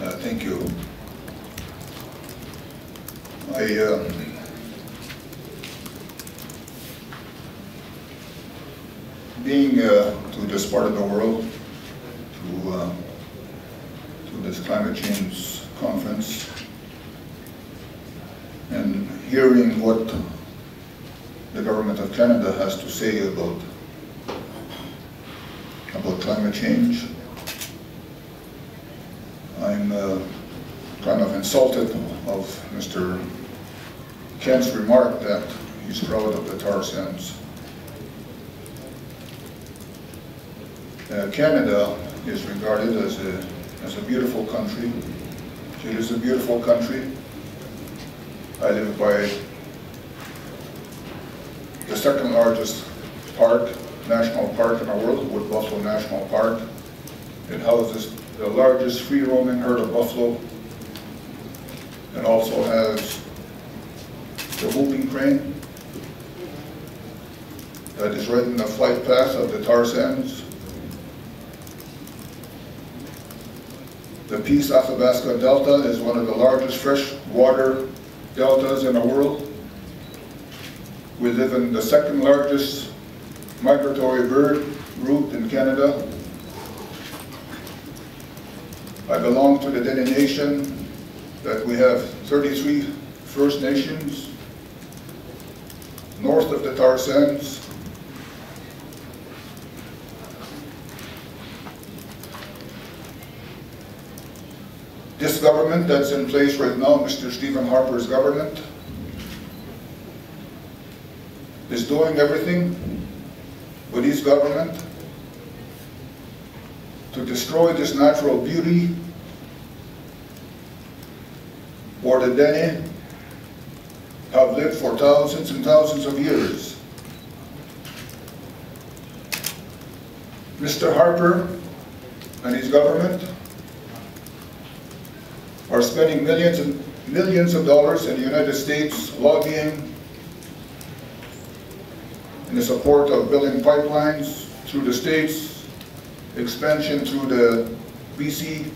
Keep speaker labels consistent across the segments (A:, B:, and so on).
A: Uh, Thank you. I, um, being uh, to this part of the world, to, uh, to this climate change conference, and hearing what the government of Canada has to say about, about climate change, I'm uh, kind of insulted of Mr. Kent's remark that he's proud of the tar sands. Uh, Canada is regarded as a, as a beautiful country. It is a beautiful country. I live by the second largest park, national park in the world, Wood Buffalo National Park. It houses the largest free roaming herd of buffalo. It also has the whooping crane that is right in the flight path of the tar sands. The Peace Athabasca Delta is one of the largest freshwater deltas in the world. We live in the second largest migratory bird route in Canada. I belong to the Dene Nation that we have 33 First Nations north of the tar sands. This government that's in place right now, Mr. Stephen Harper's government, is doing everything with his government to destroy this natural beauty the Dene have lived for thousands and thousands of years. Mr. Harper and his government are spending millions and millions of dollars in the United States lobbying in the support of building pipelines through the states, expansion through the BC.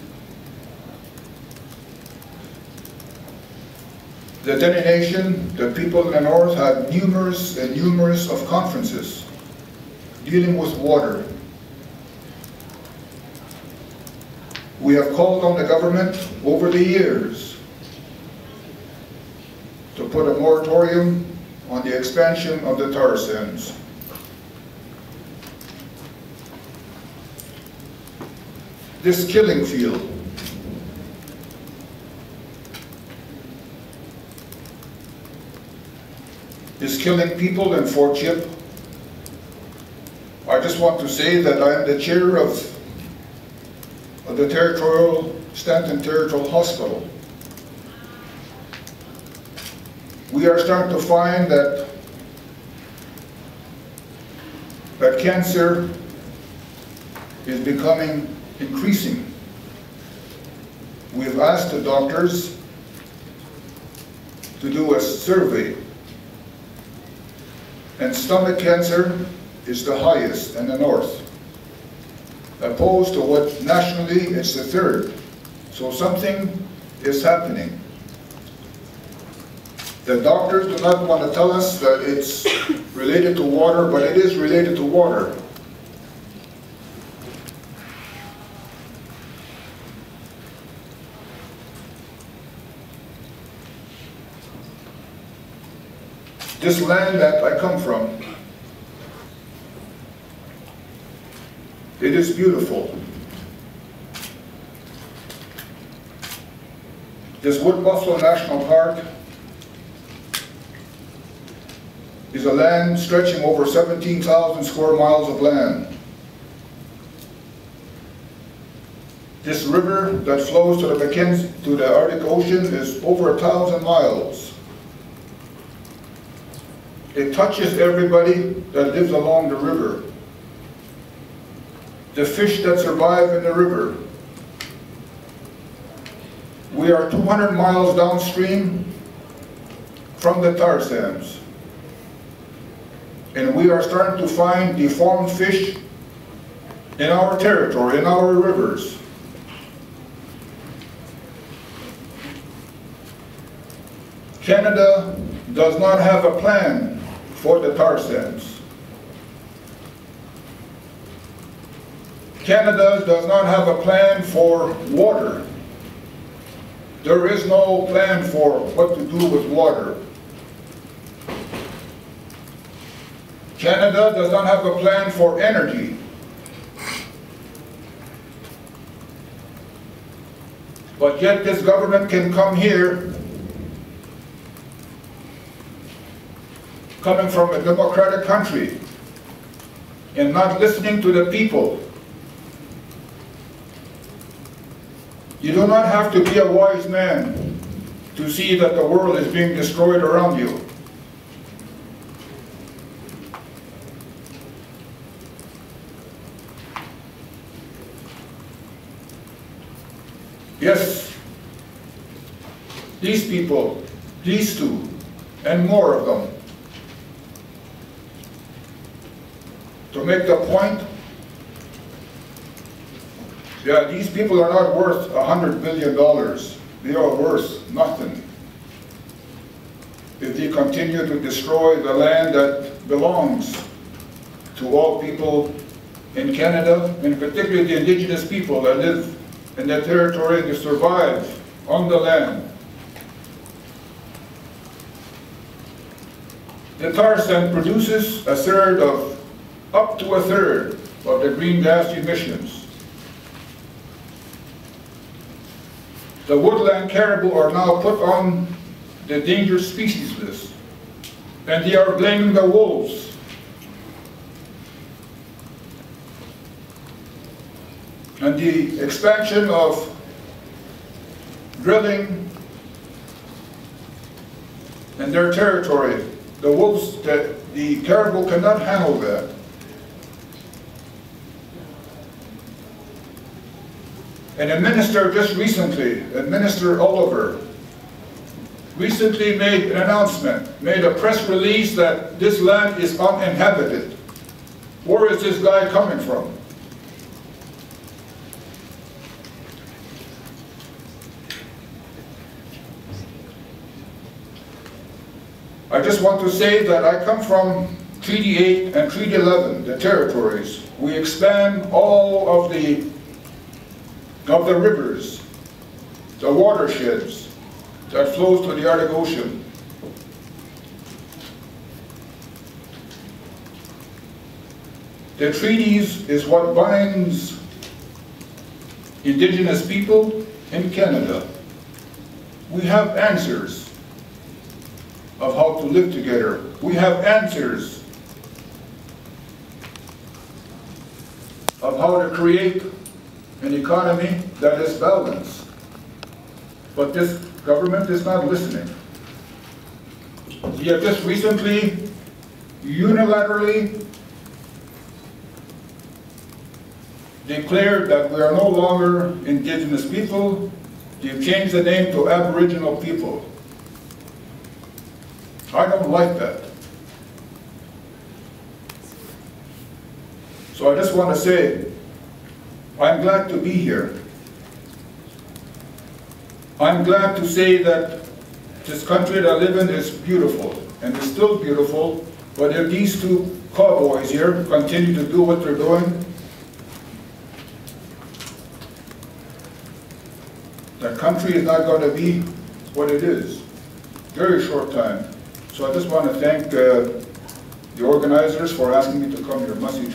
A: The Dene Nation, the people in the north had numerous and numerous of conferences dealing with water. We have called on the government over the years to put a moratorium on the expansion of the tar sands. This killing field killing people in Fort Chip. I just want to say that I am the chair of, of the Territorial, Stanton Territorial Hospital. we are starting to find that that cancer is becoming increasing. We've asked the doctors to do a survey and stomach cancer is the highest in the north opposed to what nationally it's the third. So something is happening. The doctors do not want to tell us that it's related to water, but it is related to water. This land that I come from, it is beautiful. This Wood Buffalo National Park is a land stretching over 17,000 square miles of land. This river that flows to the Mackenzie, to the Arctic Ocean is over a thousand miles. It touches everybody that lives along the river. The fish that survive in the river. We are 200 miles downstream from the tar sands. And we are starting to find deformed fish in our territory, in our rivers. Canada does not have a plan for the tar sands. Canada does not have a plan for water. There is no plan for what to do with water. Canada does not have a plan for energy. But yet this government can come here, coming from a democratic country, and not listening to the people. You do not have to be a wise man to see that the world is being destroyed around you. Yes, these people, these two, and more of them, to make the point, yeah, these people are not worth a hundred billion dollars. They are worth nothing. If they continue to destroy the land that belongs to all people in Canada, and particularly the indigenous people that live in the territory to survive on the land. The tar sand produces a third of, up to a third of the green gas emissions. The woodland caribou are now put on the endangered species list, and they are blaming the wolves and the expansion of drilling in their territory, the wolves, that the caribou cannot handle that. And a minister just recently, a Minister Oliver, recently made an announcement, made a press release that this land is uninhabited. Where is this guy coming from? I just want to say that I come from Treaty 8 and Treaty 11, the territories. We expand all of the, of the rivers, the watersheds that flows to the Arctic Ocean. The treaties is what binds indigenous people in Canada. We have answers of how to live together. We have answers of how to create an economy that is balanced. But this government is not listening. Yet just recently, unilaterally, declared that we are no longer indigenous people. They've changed the name to Aboriginal people. I don't like that. So I just want to say, I'm glad to be here. I'm glad to say that this country that I live in is beautiful, and it's still beautiful, but if these two cowboys here continue to do what they're doing, the country is not going to be what it is. Very short time. So I just want to thank uh, the organizers for asking me to come here. Masi